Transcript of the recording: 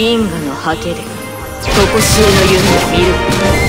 リングの果てでここしえの夢を見る。